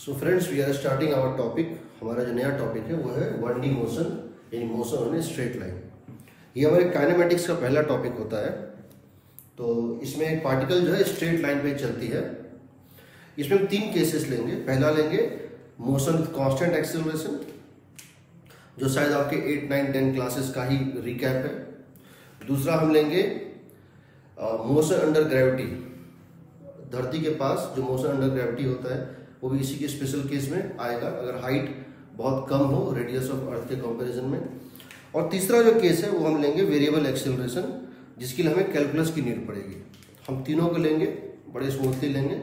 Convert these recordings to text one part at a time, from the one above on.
So friends we are starting our topic हमारा जो नया टॉपिक है, वो है वन डी मोशन यानी motion on a straight line ये हमारे काइनेमेटिक्स का पहला टॉपिक होता है। तो इसमें एक पार्टिकल जो है स्ट्रेट लाइन पे चलती है। इसमें हम तीन केसेस लेंगे। पहला लेंगे मोशन विथ कांस्टेंट एक्सेलरेशन जो शायद आपके एट नाइन टेन क्लासेस का ही रिकैप है। दूसरा हम लेंगे मोशन अंडर ग्रेविटी धरती के पास जो मोशन अंडर ग्रेविटी होता है वो भी इसी के स्पेशल केस में आएगा, अगर हाइट बहुत कम हो रेडियस ऑफ़ अर्थ के कंपैरिजन में। और तीसरा जो केस है, वो हम लेंगे वेरिएबल एक्सेलरेशन जिसके लिए हमें कैलकुलस की नीड पड़ेगी। हम तीनों को लेंगे, बड़े स्मूथली लेंगे।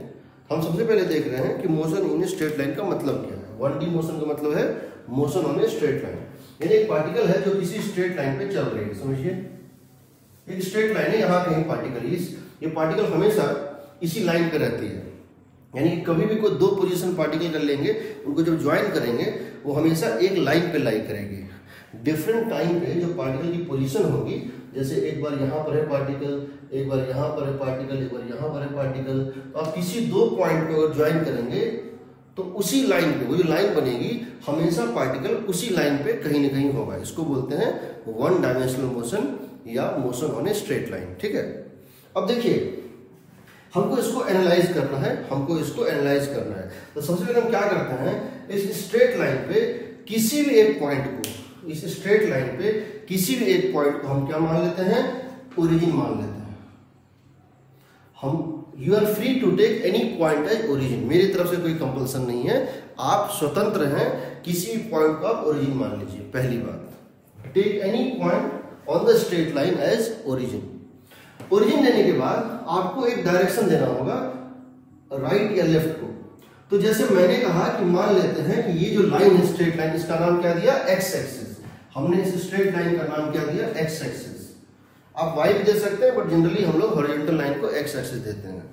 हम सबसे पहले देख रहे हैं कि मोशन इन स्ट्रेट लाइन का मतलब क्या है। वन डी मोशन का मतलब है motion on a straight line यानी एक पार्टिकल है जो किसी स्ट्रेट लाइन पे चल रही है, समझिए? एक स्ट्रेट लाइन है, यहाँ कहीं पार्टिकल इस, ये पार्टिकल हमेशा इसी लाइन पे रहती है। यानी कभी भी कोई दो पोजीशन पार्टिकल कर लेंगे, उनको जब ज्वाइन करेंगे, वो हमेशा एक लाइन पे लाई करेंगे। डिफरेंट टाइम पे जो पार्टिकल की पोजीशन होगी, जैसे एक बार यहाँ पर है पार्टिकल एक बार यहाँ पर है पार्टिकल एक बार यहाँ पर है पार्टिकल तो आप किसी दो पॉइंट को अगर ज्वाइन करेंगे तो उसी लाइन पे, वो जो लाइन बनेगी, हमेशा पार्टिकल उसी लाइन पे कहीं ना कहीं होगा। इसको बोलते हैं वन डायमेंशनल मोशन या motion on a straight line ठीक है? अब देखिए हमको इसको एनालाइज करना है, हमको इसको एनालाइज करना है। तो सबसे पहले हम क्या करते हैं, इस स्ट्रेट लाइन पे किसी भी एक पॉइंट को, इस स्ट्रेट लाइन पे किसी भी एक पॉइंट को हम क्या मान लेते हैं? ओरिजिन मान लेते हैं। हम you are free to take any point as origin मेरी तरफ़ से कोई कंपल्सन नहीं है। आप स्वतंत्र हैं, किसी भी पॉइंट को आप ओरिजिन मान लीजिए, पहली बात। Take any point on the straight line as origin origin देने के बाद आपको एक डायरेक्शन देना होगा राइट या लेफ़्ट को। तो जैसे मैंने कहा कि मान लेते हैं कि ये जो लाइन है स्ट्रेट लाइन इसका नाम क्या दिया? एक्स एक्सिस हमने इस स्ट्रेट लाइन का नाम क्या दिया? एक्स एक्सिस आप वाई भी दे सकते हैं बट जनरली हम लोग हॉरिजॉन्टल लाइन को एक्स एक्सिस देते हैं।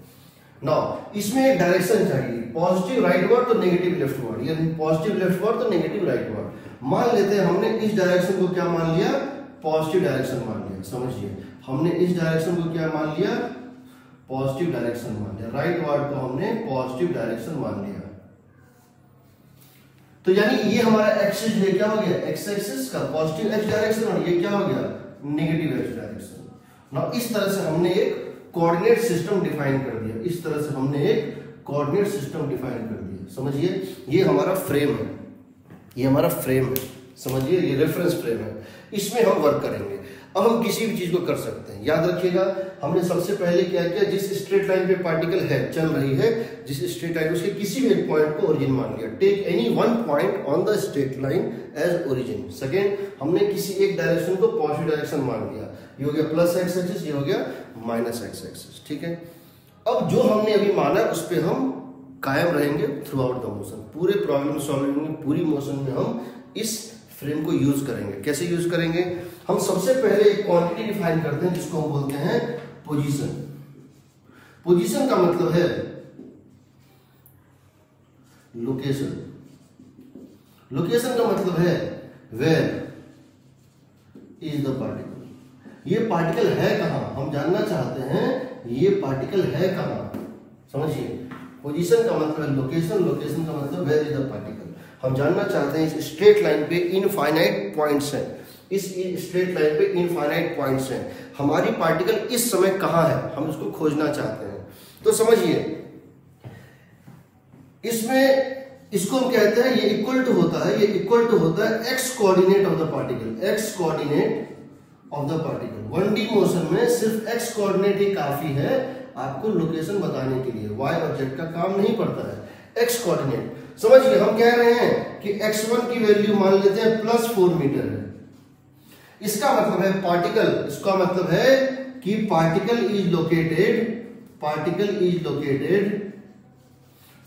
नाउ इसमें एक डायरेक्शन चाहिए। पॉजिटिव राइट वर्ड तो नेगेटिव लेफ़्ट वर्ड यानी पॉजिटिव लेफ़्ट वर्ड तो नेगेटिव राइट वर्ड मान लेते हैं हमने इस डायरेक्शन को क्या मान लिया? पॉजिटिव डायरेक्शन मान लिया, समझिए। हमने इस डायरेक्शन को क्या मान लिया? पॉजिटिव डायरेक्शन मान लिया। राइट वर्ड को हमने पॉजिटिव डायरेक्शन मान लिया। तो यानी ये हमारा एक्सिस ये क्या हो गया? एक्स एक्सिस का पॉजिटिव एक्स डायरेक्शन और ये क्या हो गया? नेगेटिव एक्स डायरेक्शन ना इस तरह से हमने एक कोऑर्डिनेट सिस्टम डिफाइन कर दिया। इस तरह से हमने एक कोऑर्डिनेट सिस्टम डिफाइन कर दिया। समझिए? ये हमारा फ्रेम है। ये हमारा फ्रेम है। समझिए, ये रेफरेंस फ्रेम है। इसमें हम वर्क करेंगे। अब हम किसी भी चीज़ को कर सकते हैं। याद रखिएगा, हमने सबसे पहले क्या किया, जिस स्ट्रेट लाइन पे पार्टिकल है, चल रही है, जिस स्ट्रेट लाइन उसके किसी भी पॉइंट को ओरिजिन मान लिया। Take any one point on the straight line as origin second हमने किसी एक डायरेक्शन को पॉजिटिव डायरेक्शन मान लिया। ये हो गया प्लस एक्स एक्सिस ये हो गया माइनस एक्स एक्सिस ठीक है? अब जो हमने अभी माना, उस पर हम कायम रहेंगे थ्रू आउट द मोशन पूरे प्रॉब्लम सॉल्विंग में, पूरी मोशन में हम इस फ्रेम को यूज़ करेंगे। कैसे यूज़ करेंगे? हम सबसे पहले एक क्वांटिटी डिफाइन करते हैं, जिसको हम बोलते हैं पोजीशन पोजीशन का मतलब है लोकेशन लोकेशन का मतलब है वेर इज़ द पार्टिकल ये पार्टिकल है कहाँ? हम जानना चाहते हैं, ये पार्टिकल है कहाँ? समझिए? पोजीशन का मतलब लोकेशन लोकेशन का मतलब वेर इज़ द पार्टिकल हम जानना चाहते हैं इस स्ट्रेट लाइन पे इनफाइनाइट पॉइंट्स हैं। इस स्ट्रेट लाइन पे इनफाइनाइट पॉइंट्स हैं। हमारी पार्टिकल इस समय कहाँ है? हम उसको खोजना चाहते हैं। तो समझिए, इसमें इसको हम कहते हैं, ये इक्वल टू होता है, ये इक्वल टू होता है X coordinate of the particle X coordinate of the particle one D motion में सिर्फ़ एक्स कोऑर्डिनेट ही काफ़ी है आपको लोकेशन बताने के लिए। वाई और जेड का काम नहीं पड़ता है। एक्स कोऑर्डिनेट समझिए हम कह रहे हैं कि x1 की वैल्यू मान लेते हैं प्लस फोर मीटर है। इसका मतलब है पार्टिकल इसका मतलब है कि particle is located particle is located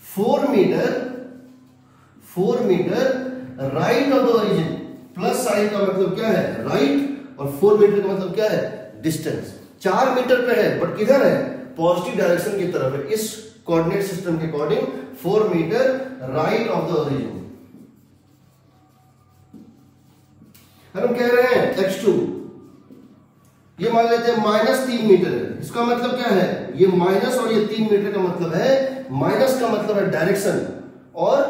four metre four metre right of the origin plus sign का मतलब क्या है? राइट और फोर मीटर का मतलब क्या है? डिस्टेंस चार मीटर पे है बट किधर है? पॉजिटिव डायरेक्शन की तरफ़ है। इस कोऑर्डिनेट सिस्टम के according four metre right of the origin हम कह रहे हैं एक्स टू ये मान लेते हैं माइनस तीन मीटर है। इसका मतलब क्या है? ये माइनस और ये तीन मीटर का मतलब है माइनस का मतलब है डायरेक्शन और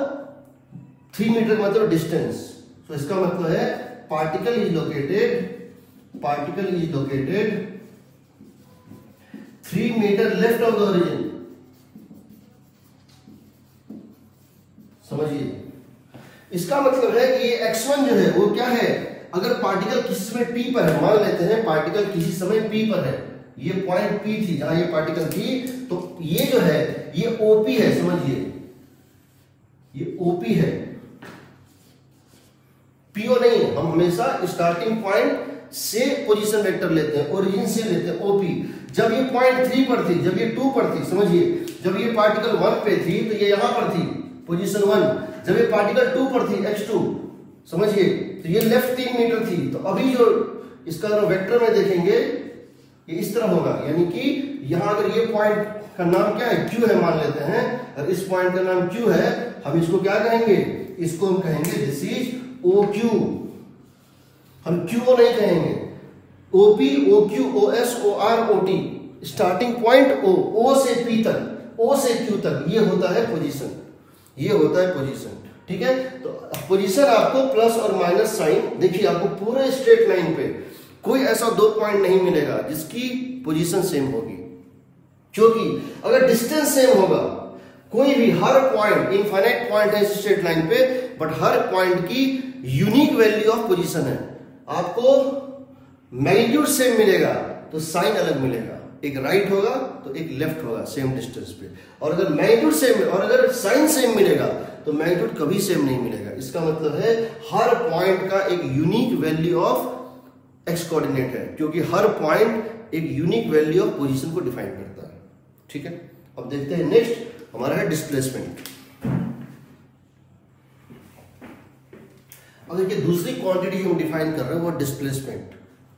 थ्री मीटर का मतलब डिस्टेंस तो इसका मतलब है particle is located particle is located three metre left of the origin समझिए। इसका मतलब है कि ये x1 जो है, वो क्या है? अगर पार्टिकल किसी समय p पर है, मान लेते हैं पार्टिकल किसी समय p पर है। ये पॉइंट p थी, जहाँ ये पार्टिकल थी। तो ये जो है, ये OP है, समझिए। ये OP है। PO नहीं हम हमेशा स्टार्टिंग पॉइंट से पोजीशन वेक्टर लेते हैं ओरिजिन से लेते हैं ओपी जब ये पॉइंट थ्री पर थी, जब ये टू पर थी, समझिए। जब ये पार्टिकल वन पे थी तो ये यहाँ पर थी। पोजीशन वन जब ये पार्टिकल टू पर थी एक्स टू समझिए? तो ये लेफ़्ट तीन मीटर थी। तो अभी जो इसका अगर वेक्टर में देखेंगे, ये इस तरह होगा। यानी कि यहाँ अगर ये पॉइंट का नाम क्या है? क्यू है मान लेते हैं। और इस पॉइंट का नाम क्यू है, हम इसको क्या कहेंगे? इसको हम कहेंगे दिस इज़ ओ क्यू हम क्यू ओ नहीं कहेंगे। OP O Q O S O R O T starting point O O से पी तक ओ से क्यू तक, ये होता है पोजीशन ये होता है पोजीशन ठीक है? तो पोजीशन आपको प्लस और माइनस साइन देखिए आपको पूरे स्ट्रेट लाइन पे कोई ऐसा दो पॉइंट नहीं मिलेगा जिसकी पोजीशन सेम होगी। क्योंकि अगर डिस्टेंस सेम होगा, कोई भी हर पॉइंट इनफाइनाइट पॉइंट है स्ट्रेट लाइन पे बट हर पॉइंट की यूनिक वैल्यू ऑफ़ पोजीशन है। आपको मैग्नीट्यूड सेम मिलेगा तो साइन अलग मिलेगा। एक राइट होगा तो एक लेफ़्ट होगा सेम डिस्टेंस पे। और अगर मैग्नीट्यूड सेम और अगर साइन सेम मिलेगा तो मैग्नीट्यूड कभी सेम नहीं मिलेगा। इसका मतलब है, हर पॉइंट का एक unique value of X coordinate है, क्योंकि हर पॉइंट एक यूनिक वैल्यू ऑफ़ पोजीशन को डिफाइन करता है। ठीक है? अब देखते हैं नेक्स्ट हमारा है डिस्प्लेसमेंट अब देखिए, दूसरी क्वांटिटी हम डिफाइन कर रहे हैं, वो डिस्प्लेसमेंट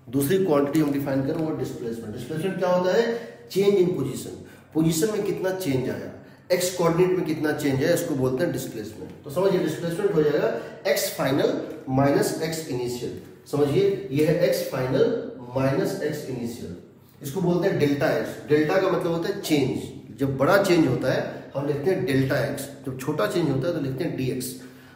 दूसरी क्वांटिटी हम डिफाइन करें, वो डिस्प्लेसमेंट डिस्प्लेसमेंट क्या होता है? चेंज इन पोजीशन पोजीशन में कितना चेंज आया? एक्स कोऑर्डिनेट में कितना चेंज है इसको बोलते हैं डिस्प्लेसमेंट तो समझिए डिस्प्लेसमेंट हो जाएगा X final minus X initial समझिए ये है X final minus X initial इसको बोलते हैं डेल्टा एक्स डेल्टा का मतलब होता है चेंज जब बड़ा चेंज होता है, हम लिखते हैं डेल्टा एक्स जब छोटा चेंज होता है तो लिखते हैं डी एक्स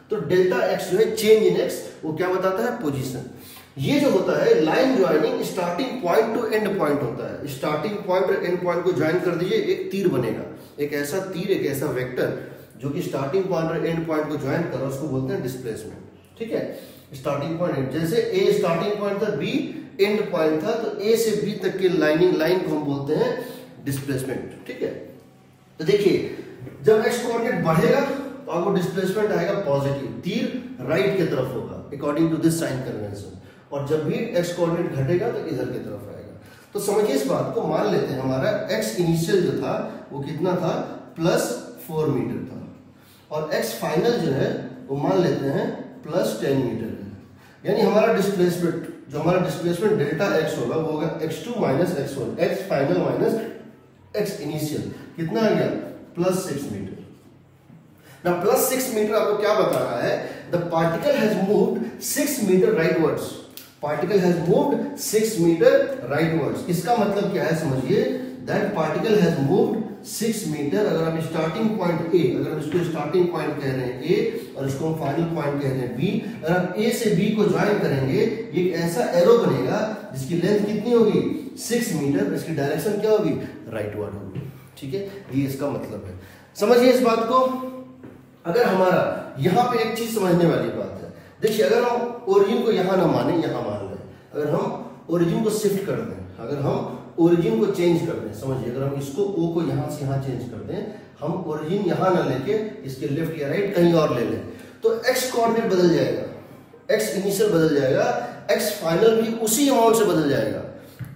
तो डेल्टा एक्स जो है चेंज इन एक्स वो क्या बताता है? पोजीशन ये जो होता है line joining starting point to end point होता है। स्टार्टिंग पॉइंट और एंड पॉइंट को ज्वाइन कर दीजिए, एक तीर बनेगा। एक ऐसा तीर, एक ऐसा वेक्टर जो कि स्टार्टिंग पॉइंट और एंड पॉइंट को ज्वाइन कर, उसको बोलते हैं डिस्प्लेसमेंट ठीक है? स्टार्टिंग पॉइंट जैसे ए स्टार्टिंग पॉइंट था बी एंड पॉइंट था तो ए से बी तक के लाइनिंग लाइन को हम बोलते हैं डिस्प्लेसमेंट ठीक है? तो देखिए, जब एक्स कोऑर्डिनेट बढ़ेगा तो आपको डिस्प्लेसमेंट आएगा पॉजिटिव तीर राइट की तरफ़ होगा according to this sign convention और जब भी एक्स कोऑर्डिनेट घटेगा तो इधर की तरफ़ आएगा। तो समझिए इस बात को, मान लेते हैं हमारा एक्स इनिशियल जो था, वो कितना था? प्लस फोर मीटर था। और एक्स फाइनल जो है, वो मान लेते हैं प्लस टेन मीटर है। यानी हमारा डिस्प्लेसमेंट जो हमारा डिस्प्लेसमेंट डेल्टा एक्स होगा, वो होगा X two minus X one X final minus X initial कितना आ गया? Plus six metre plus six metre आपको क्या बता रहा है? The particle has moved six metre rightwards particle has moved six metre rightwards इसका मतलब क्या है? समझिए that particle has moved six metre अगर हम स्टार्टिंग पॉइंट ए अगर हम इसको स्टार्टिंग पॉइंट कह रहे हैं ए और इसको हम फाइनल पॉइंट कह रहे हैं बी अगर हम ए से बी को ज्वाइन करेंगे, ये ऐसा एरो बनेगा जिसकी लेंथ कितनी होगी? सिक्स मीटर इसकी डायरेक्शन क्या होगी? राइटवर्ड होगी। ठीक है? ये इसका मतलब है। समझिए इस बात को। अगर हमारा, यहाँ पे एक चीज़ समझने वाली बात है। देखिए, अगर हम ओरिजिन को यहाँ ना माने, यहाँ मान लें। अगर हम ओरिजिन को शिफ्ट कर दें, अगर हम ओरिजिन को चेंज कर दें, समझिए, अगर हम इसको ओ को यहाँ से यहाँ चेंज कर दें, हम ओरिजिन यहाँ ना लेके इसके लेफ़्ट या राइट कहीं और ले लें तो एक्स कोऑर्डिनेट बदल जाएगा। एक्स इनिशियल बदल जाएगा। एक्स फाइनल भी उसी अमाउंट से बदल जाएगा।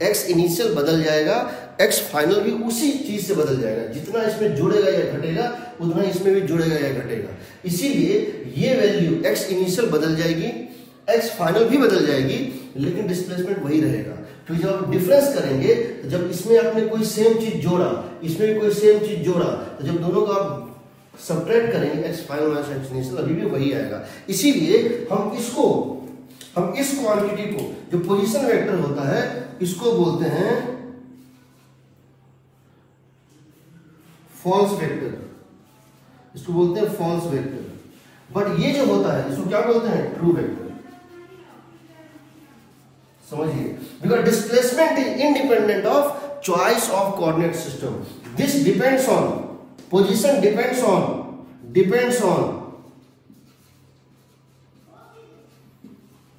एक्स इनिशियल बदल जाएगा। एक्स फाइनल भी उसी चीज़ से बदल जाएगा। जितना इसमें जुड़ेगा या घटेगा, उतना इसमें भी जुड़ेगा या घटेगा। इसीलिए ये वैल्यू एक्स इनिशियल बदल जाएगी एक्स फाइनल भी बदल जाएगी, लेकिन डिस्प्लेसमेंट वही रहेगा। क्योंकि जब आप डिफरेंस करेंगे तो जब इसमें आपने कोई सेम चीज़ जोड़ा, इसमें भी कोई सेम चीज़ जोड़ा तो जब दोनों का आप सब्ट्रैक्ट करेंगे एक्स फाइनल एक्स इनिशियल अभी भी वही आएगा। इसीलिए हम इसको, हम इस क्वांटिटी को, जो पोजीशन वेक्टर होता है, इसको बोलते हैं फॉल्स वेक्टर। इसको बोलते हैं फॉल्स वेक्टर। बट ये जो होता है, इसको क्या बोलते हैं? True vector. समझिए। Because displacement is independent of choice of coordinate system this depends on position depends on depends on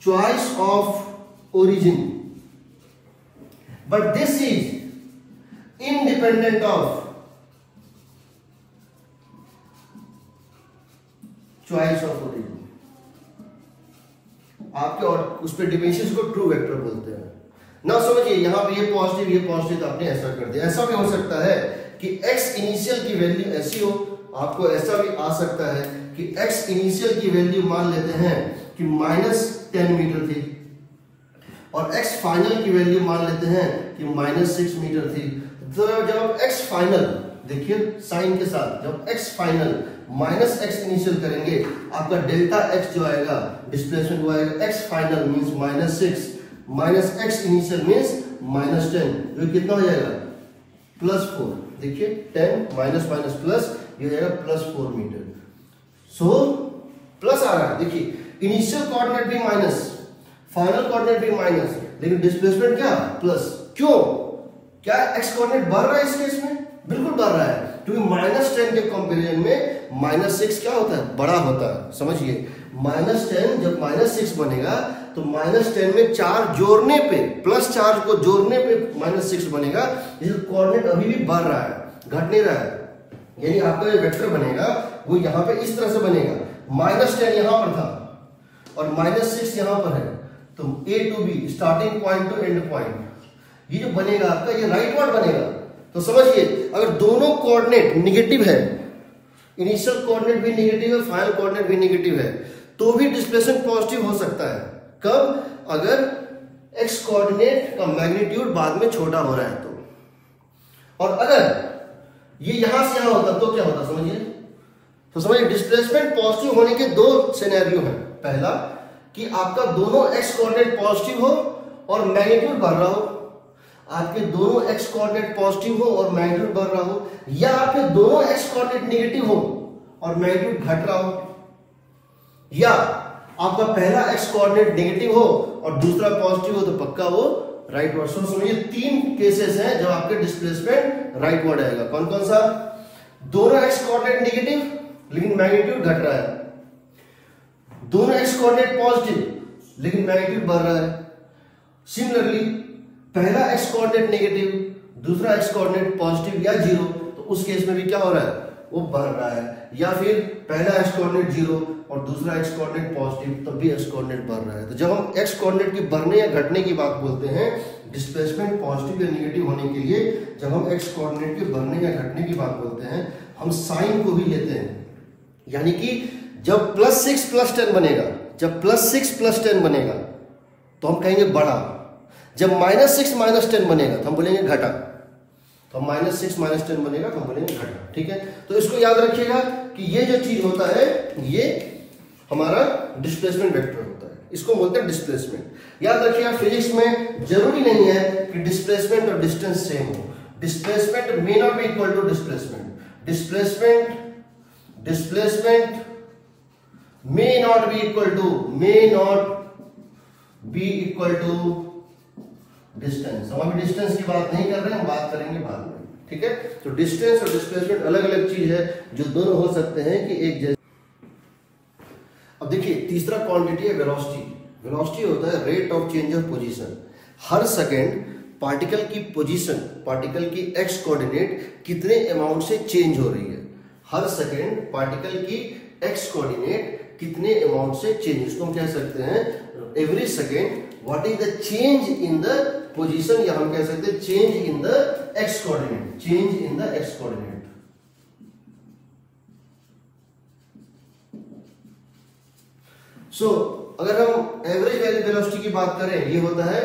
choice of origin. But this is independent of choice of origin आपके और उस पर डिमेंशन को true vector बोलते हैं। ना समझिए, यहाँ पे ये पॉजिटिव ये पॉजिटिव तो आपने ऐसा कर दिया। ऐसा भी हो सकता है कि x इनिशियल की वैल्यू ऐसी हो, आपको ऐसा भी आ सकता है कि x इनिशियल की वैल्यू मान लेते हैं कि माइनस टेन मीटर थी, और x फाइनल की वैल्यू मान लेते हैं कि माइनस सिक्स मीटर थी। तो जब एक्स फाइनल देखिए, साइन के साथ, जब X final minus X initial करेंगे, आपका डेल्टा एक्स जो आएगा डिस्प्लेसमेंट वो आएगा, x final means minus six minus X initial means minus ten जो कितना हो जाएगा? प्लस फोर देखिए टेन माइनस माइनस प्लस ये हो जाएगा plus four metre so plus आ रहा है। देखिए इनिशियल कोऑर्डिनेट भी माइनस फाइनल कोऑर्डिनेट भी माइनस लेकिन डिस्प्लेसमेंट क्या? प्लस क्यों? क्या एक्स कोऑर्डिनेट बढ़ रहा है इस केस में बिल्कुल बढ़ रहा है। क्योंकि माइनस टेन के कंपेरिजन में माइनस सिक्स क्या होता है? बड़ा होता है। समझिए। माइनस टेन जब माइनस सिक्स बनेगा तो माइनस टेन में चार जोड़ने पे, प्लस चार को जोड़ने पे माइनस सिक्स बनेगा। इसलिए कोऑर्डिनेट अभी भी बढ़ रहा है, घट नहीं रहा है। यानी आपका जो वेक्टर बनेगा, वो यहाँ पे इस तरह से बनेगा। माइनस टेन यहाँ पर था और माइनस सिक्स यहाँ पर है। तो A to B, starting point to end point. ये जो बनेगा आपका, ये राइट वर्ड बनेगा। तो समझिए, अगर दोनों कोऑर्डिनेट निगेटिव है इनिशियल कोऑर्डिनेट भी निगेटिव है फाइनल कोऑर्डिनेट भी निगेटिव है। तो भी डिस्प्लेसमेंट पॉजिटिव हो सकता है। कब? अगर एक्स कोऑर्डिनेट का मैग्नीट्यूड बाद में छोटा हो रहा है तो। और अगर ये यहाँ से यहाँ होता तो क्या होता, समझिए? तो समझिए डिस्प्लेसमेंट पॉजिटिव होने के दो सिनेरियो हैं। पहला, कि आपका दोनों एक्स कोऑर्डिनेट पॉजिटिव हो और मैग्नीट्यूड बढ़ रहा हो। आपके दोनों एक्स कोऑर्डिनेट पॉजिटिव हो और मैग्नीट्यूड बढ़ रहा हो, या आपके दोनों एक्स कोऑर्डिनेट नेगेटिव हो और मैग्नीट्यूड घट रहा हो, या आपका पहला एक्स कोऑर्डिनेट नेगेटिव हो और दूसरा पॉजिटिव हो तो पक्का वो राइट वर्ड सो समझिए तीन केसेस हैं जब आपके डिस्प्लेसमेंट राइट वर्ड आएगा। कौन कौन सा? दोनों एक्स कोऑर्डिनेट नेगेटिव लेकिन मैग्नीट्यूड घट रहा है। दोनों एक्स कोऑर्डिनेट पॉजिटिव लेकिन मैग्नीट्यूड बढ़ रहा है। सिमिलरली पहला एक्स कोऑर्डिनेट नेगेटिव दूसरा एक्स कोऑर्डिनेट पॉजिटिव या ज़ीरो तो उस केस में भी क्या हो रहा है? वो बढ़ रहा है। या फिर पहला एक्स कोऑर्डिनेट ज़ीरो और दूसरा एक्स कोऑर्डिनेट पॉजिटिव तब भी एक्स कोऑर्डिनेट बढ़ रहा है। तो जब हम एक्स कोऑर्डिनेट के बढ़ने या घटने की बात बोलते हैं डिस्प्लेसमेंट पॉजिटिव या निगेटिव होने के लिए, जब हम एक्स कोऑर्डिनेट के बढ़ने या घटने की बात बोलते हैं, हम साइन को भी लेते हैं। यानी कि जब प्लस सिक्स प्लस टेन बनेगा, जब प्लस सिक्स प्लस टेन बनेगा तो हम कहेंगे बड़ा। जब माइनस सिक्स माइनस टेन बनेगा तो हम बोलेंगे घटा। तो माइनस सिक्स माइनस टेन बनेगा तो हम बोलेंगे घटा, ठीक है? तो इसको याद रखिएगा कि ये जो चीज़ होता है, ये हमारा डिस्प्लेसमेंट वेक्टर होता है। इसको बोलते हैं डिस्प्लेसमेंट याद रखिएगा फिजिक्स में ज़रूरी नहीं है कि डिस्प्लेसमेंट और डिस्टेंस सेम हो। Displacement may not be equal to displacement displacement displacement may not be equal to may not be equal to distance. हम अभी डिस्टेंस की बात नहीं कर रहे, हम बात करेंगे बाद में। ठीक है? तो डिस्टेंस और डिस्प्लेसमेंट अलग अलग चीज़ है, जो दोनों हो सकते हैं कि एक जैसे। अब देखिए, तीसरा क्वांटिटी है वेलोसिटी वेलोसिटी होता है rate of change of position her second particle की पोजीशन पार्टिकल की एक्स कोऑर्डिनेट कितने अमाउंट से चेंज हो रही है? हर सेकंड पार्टिकल की एक्स कोऑर्डिनेट कितने अमाउंट से चेंज इसको हम कह सकते हैं every second what is the change in the position या हम कह सकते हैं change in the X coordinate change in the X coordinate so अगर हम एवरेज वैल्यू वेलोसिटी की बात करें, ये होता है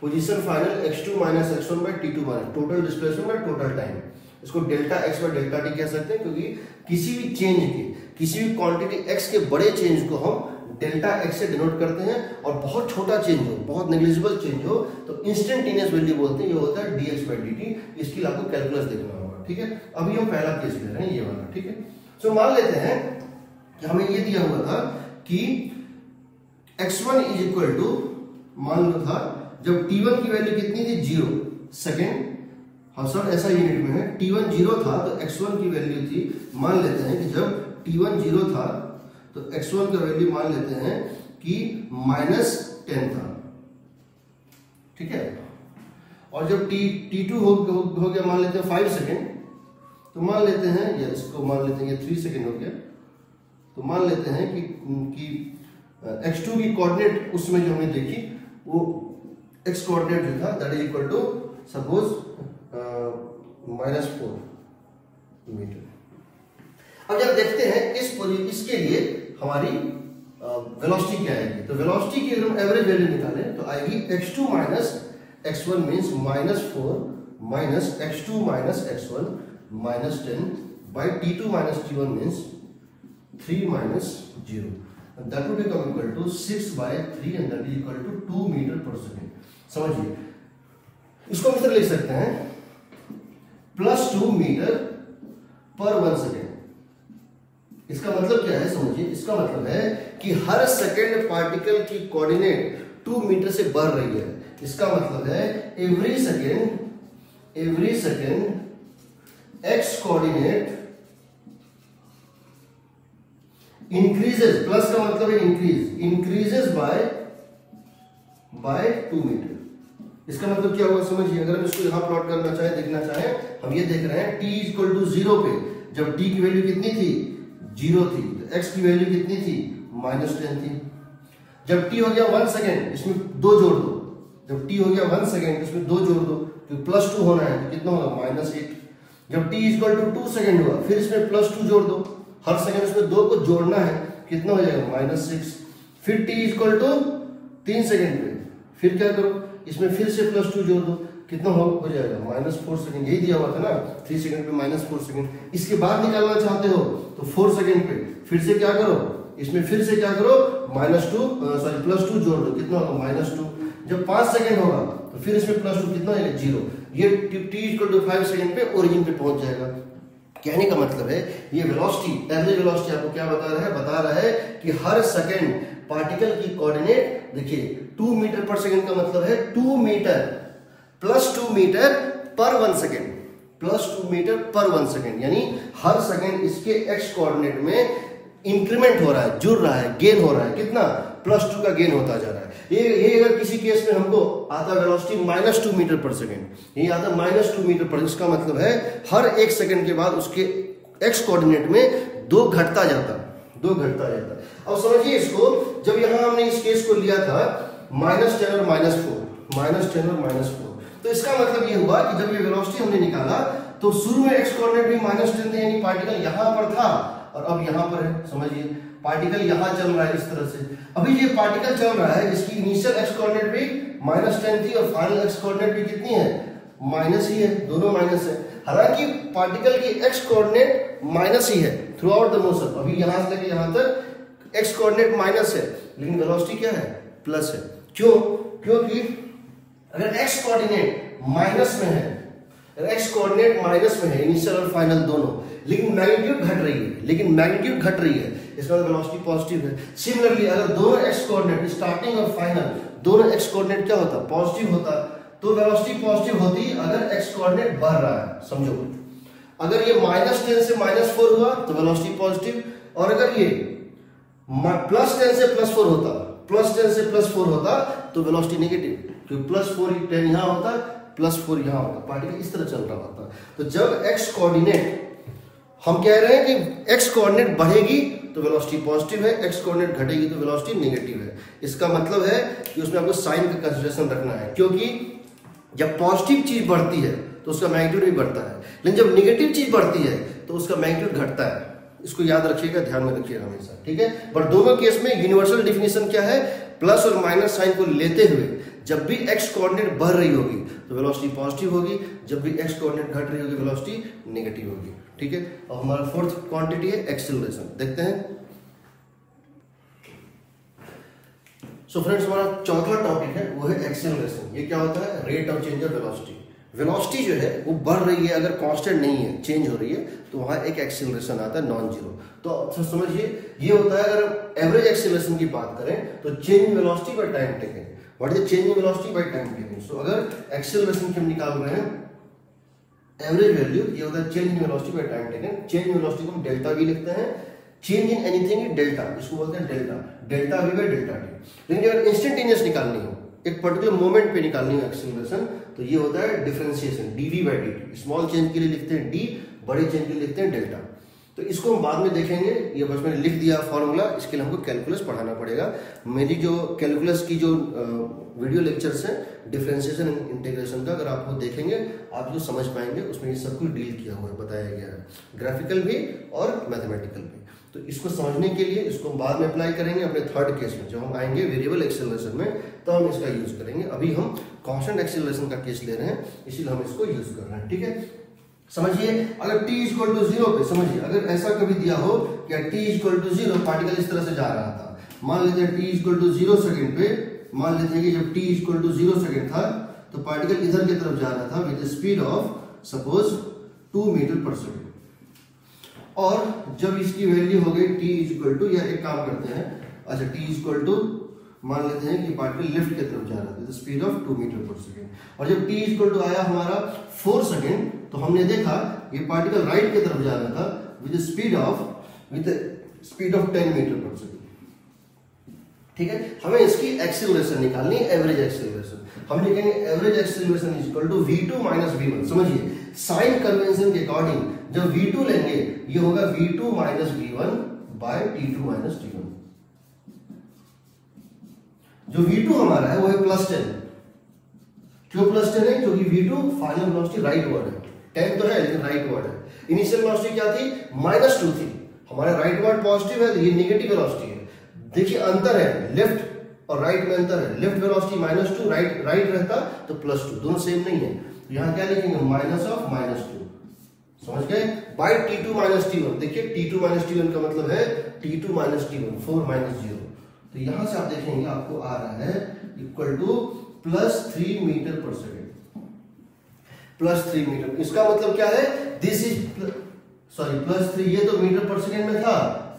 position final x2 two minus X one by T two minus total displacement by total time इसको delta X by delta T कह सकते हैं, क्योंकि किसी भी चेंज के, किसी भी क्वांटिटी एक्स के बड़े चेंज को हम डेल्टा एक्स से डिनोट करते हैं और बहुत छोटा चेंज हो, बहुत नेग्लिजिबल चेंज हो तो इंस्टेंटेनियस वैल्यू बोलते हैं, ये होता है D X by D T इसकी आपको कैलकुलस देखना होगा, ठीक है? अभी हम पहला केस ले रहे हैं, ये वाला, ठीक है? सो मान लेते हैं कि हमें ये दिया हुआ था कि x1 इज़ इक्वल टू मान लो था, जब t1 की वैल्यू कितनी थी? ज़ीरो सेकेंड हाँ सर ऐसा यूनिट में है t1 ज़ीरो था तो x1 की वैल्यू थी, मान लेते हैं कि जब t1 ज़ीरो था तो x1 का वैल्यू मान लेते हैं कि माइनस टेन था। ठीक है? और जब टी टी टू हो, हो, हो गया मान लेते हैं फाइव सेकेंड तो मान लेते हैं या इसको मान लेते हैं ये थ्री सेकेंड हो गया तो मान लेते हैं कि कि एक्स टू की कोऑर्डिनेट उसमें जो हमने देखी वो एक्स कोऑर्डिनेट जो था that is equal to suppose minus four metre अब जब देखते हैं इस इसके लिए हमारी वेलोसिटी क्या आएगी तो वेलोसिटी की अगर हम एवरेज वैल्यू निकालें तो आएगी x two minus x one means minus four minus x two minus x one minus 10 by t2 minus t1 means 3 minus 0 and that would become equal to 6 by 3 and that is equal to 2 meter per second. समझिए। इसको हम लिख सकते हैं। Plus two metre per one second इसका मतलब क्या है? समझिए, इसका मतलब है कि हर सेकेंड पार्टिकल की कोऑर्डिनेट टू मीटर से बढ़ रही है। इसका मतलब है every second every second x coordinate increases plus का मतलब है increase increases by by two metre इसका मतलब क्या होगा समझिए, अगर हम इसको यहाँ प्लॉट करना चाहे, देखना चाहे, हम ये देख रहे हैं t इक्वल टू ज़ीरो पे, जब t की वैल्यू कितनी थी? ज़ीरो थी तो x की वैल्यू कितनी थी? माइनस टेन थी। जब टी हो गया वन सेकेंड इसमें दो जोड़ दो। जब t हो गया वन सेकेंड इसमें दो जोड़ दो तो प्लस टू होना है तो कितना होगा? माइनस एट जब t equal to two second हुआ, फिर इसमें प्लस टू जोड़ दो। हर सेकेंड इसमें दो को जोड़ना है, कितना हो जाएगा? माइनस सिक्स फिर टी इक्वल टू तीन सेकेंड पे। फिर क्या करो? इसमें फिर से प्लस टू जोड़ दो। कितना हो हो जाएगा। माइनस फोर सेकेंड, यही दिया हुआ था ना, थ्री सेकेंड पे माइनस फोर सेकेंड। इसके बाद निकालना चाहते हो तो फोर सेकेंड पे। फिर से क्या करो, इसमें फिर से क्या करो, minus two sorry plus two जोड़ दो। कितना होगा, माइनस टू। जब पाँच सेकेंड होगा तो फिर इसमें प्लस टू कितना है ज़ीरो। ये फाइव सेकेंड पे ओरिजिन पे पहुँच जाएगा। कहने का मतलब है, ये वेलोसिटी एवरेज वेलोसिटी आपको क्या बता रहा है? बता रहा है कि हर सेकेंड पार्टिकल की कोऑर्डिनेट देखिए टू मीटर पर सेकेंड का मतलब है two metre plus two metre per one second, plus two metre per one second, यानी हर सेकेंड इसके एक्स कोऑर्डिनेट में इंक्रीमेंट हो रहा है, जुड़ रहा है गेन हो रहा है। कितना? प्लस टू का गेन होता जा रहा है। ये ये अगर किसी केस में हमको आता velocity minus two metre per second ये आता माइनस टू मीटर पर इसका मतलब है हर एक सेकेंड के बाद उसके एक्स कोऑर्डिनेट में दो घटता जाता, दो घटता जाता। अब समझिए इसको, जब यहाँ हमने इस केस को लिया था माइनस टेन और माइनस फोर माइनस टेन और माइनस फोर तो इसका मतलब ये हुआ कि जब ये वेलोसिटी हमने निकाला तो शुरू में एक्स कोऑर्डिनेट भी माइनस टेन थे यानी पार्टिकल यहाँ पर था और अब यहाँ पर है, समझिए। पार्टिकल यहाँ चल रहा है इस तरह से। अभी ये पार्टिकल चल रहा है, जिसकी इनिशियल एक्स कोऑर्डिनेट भी माइनस टेन थी और फाइनल एक्स कोऑर्डिनेट भी कितनी है? माइनस ही है, दोनों माइनस है। हालाँकि पार्टिकल की एक्स कोऑर्डिनेट माइनस ही है थ्रू आउट द मोशन अभी यहाँ से लेकर यहाँ तक एक्स कोऑर्डिनेट माइनस है, लेकिन वेलोसिटी क्या है? प्लस है। क्यों? क्योंकि अगर एक्स कोऑर्डिनेट माइनस में है एक्स कोऑर्डिनेट माइनस में है इनिशियल और फाइनल दोनों, लेकिन मैग्नीट्यूड घट रही है, लेकिन मैग्नीट्यूड घट रही है, इसका मतलब वेलोसिटी पॉजिटिव है। सिमिलरली अगर दोनों एक्स कोऑर्डिनेट स्टार्टिंग और फाइनल दोनों एक्स कोऑर्डिनेट क्या होता? पॉजिटिव होता। तो वेलोसिटी पॉजिटिव होती, अगर एक्स कोऑर्डिनेट बढ़ रहा है, समझो। अगर ये माइनस टेन से माइनस फोर हुआ तो वेलोसिटी पॉजिटिव और अगर ये प्लस टेन से प्लस फोर होता प्लस टेन से प्लस फोर होता तो वेलोसिटी नेगेटिव क्योंकि प्लस फोर टेन यहाँ होता प्लस फोर यहाँ होता. पार्टिकल इस तरह चल रहा होता. तो जब एक्स कोऑर्डिनेट हम कह रहे हैं कि एक्स कोऑर्डिनेट बढ़ेगी तो वेलोसिटी पॉजिटिव है. एक्स कोऑर्डिनेट घटेगी तो वेलोसिटी नेगेटिव है. इसका मतलब है कि उसमें आपको साइन का कंसिडरेशन रखना है. क्योंकि जब पॉजिटिव चीज़ बढ़ती है तो उसका मैग्नीट्यूड भी बढ़ता है. लेकिन जब निगेटिव चीज़ बढ़ती है तो उसका मैग्नीट्यूड घटता है. इसको याद रखिएगा, ध्यान में रखिएगा हमेशा, ठीक है? बट दोनों केस में यूनिवर्सल डिफिनेशन क्या है? प्लस और माइनस साइन को लेते हुए जब भी एक्स कोऑर्डिनेट बढ़ रही होगी तो वेलोसिटी पॉजिटिव होगी, जब भी एक्स कोऑर्डिनेट घट रही होगी वेलोसिटी नेगेटिव होगी, ठीक है? अब हमारा फोर्थ क्वांटिटी है एक्सेलरेशन देखते हैं। सो फ्रेंड्स हमारा चौथा टॉपिक है, वो है एक्सेलरेशन ये क्या होता है? Rate of change of velocity velocity जो है, वो बढ़ रही है, अगर कांस्टेंट नहीं है चेंज हो रही है तो वहाँ एक एक्सीलरेशन आता है नॉन ज़ीरो तो समझिए, ये होता है, अगर एवरेज एक्सीलरेशन की बात करें तो change velocity by time taken what is change velocity by time taken so अगर एक्सीलरेशन की हम निकाल रहे हैं एवरेज वैल्यू ये होता है change in velocity by time taken change in velocity को हम डेल्टा भी लिखते हैं. Change in anything in delta इसको बोलते हैं delta delta v by delta t लेकिन अगर इंस्टेंटेनियस निकालनी हो एक पर्टिकुलर मोमेंट पे निकालनी हो एक्सीलरेशन तो ये होता है differentiation dv by d small change के लिए लिखते हैं डी बड़े चेंज के लिए लिखते हैं डेल्टा तो इसको हम बाद में देखेंगे। ये बस मैंने लिख दिया फॉर्मूला इसके लिए हमको कैलकुलस पढ़ाना पड़ेगा। मेरी जो कैलकुलस की जो वीडियो लेक्चर्स हैं डिफरेंशिएशन एंड इंटीग्रेशन का, अगर आप वो देखेंगे, आप जो समझ पाएँगे, उसमें ये सब कुछ डील किया हुआ है, बताया गया है। ग्राफिकल भी और मैथमेटिकल भी। तो इसको समझने के लिए इसको हम बाद में अप्लाई करेंगे अपने थर्ड केस में। जब हम आएँगे वेरिएबल एक्सेलरेशन में तो हम इसका यूज़ करेंगे। अभी हम कॉन्स्टेंट एक्सेलरेशन का केस ले रहे हैं, इसीलिए हम इसको यूज़ कर रहे हैं, ठीक है? समझिए? अगर t इक्वल टू ज़ीरो पे, समझिए, अगर ऐसा कभी दिया हो कि t equal to zero particle इस तरह से जा रहा था, मान हैं t equal to zero second पे, मान हैं कि जब t equal to zero second था तो पार्टिकल इधर की तरफ़ जा रहा था with speed of suppose two metre per second और जब इसकी वैल्यू हो गई टी इज़ इक्वल टू या एक काम करते हैं। अच्छा टी इज़ इक्वल टू मान लेते हैं कि पार्टिकल लेफ़्ट की तरफ़ जा रहा था speed of two metre per second और जब टी इज़ इक्वल टू आया हमारा फोर सेकेंड तो हमने देखा ये पार्टिकल राइट की तरफ़ जा रहा था with speed of with speed of ten metre per second ठीक है? हमें इसकी एक्सिलेशन निकालनी एवरेज एक्सिलेशन हम लिखेंगे average acceleration is equal to v two minus v one समझिए? साइन कन्वेंशन के अकॉर्डिंग जब v2 लेंगे, ये होगा v2 minus v one by t two minus t one जो v2 हमारा है, वो है प्लस टेन क्यों प्लस टेन है? क्योंकि v2 final velocity rightward है. टेन तो है, लेकिन राइट वर्ड है. इनिशियल वेलोसिटी क्या थी? माइनस टू थी. हमारा राइट वर्ड पॉजिटिव है तो ये नेगेटिव वेलोसिटी है. देखिए, अंतर है. लेफ़्ट और राइट में अंतर है. Left velocity minus two right right रहता तो प्लस टू दोनों सेम नहीं है. यहाँ क्या लिखेंगे? माइनस ऑफ़ माइनस टू समझ गए? By t two minus t one देखिए t two minus t one का मतलब है t two minus t one four minus zero तो यहाँ से आप देखेंगे, आपको आ रहा है equal to plus three metre per second plus three metre इसका मतलब क्या है? This is sorry plus three ये तो मीटर पर सेकेंड में था